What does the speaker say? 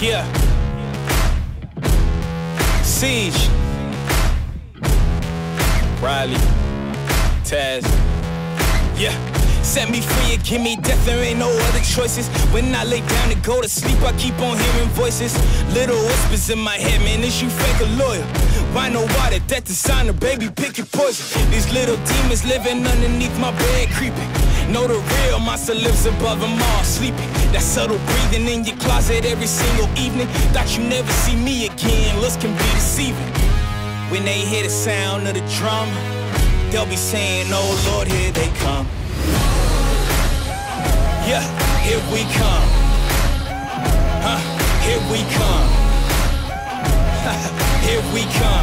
Yeah. Siege. Riley. Taz. Yeah. Set me free and give me death, there ain't no other choices. When I lay down to go to sleep, I keep on hearing voices. Little whispers in my head, man, is you fake a lawyer? Why no water? That the sign of baby pick your poison. These little demons living underneath my bed, creeping. Know the real monster lives above them all, sleeping. That subtle breathing in your closet every single evening. Thought you never see me again, looks can be deceiving. When they hear the sound of the drum, they'll be saying, Oh Lord, here they come. Yeah, here we come. Huh, here we come. here we come. Here we come.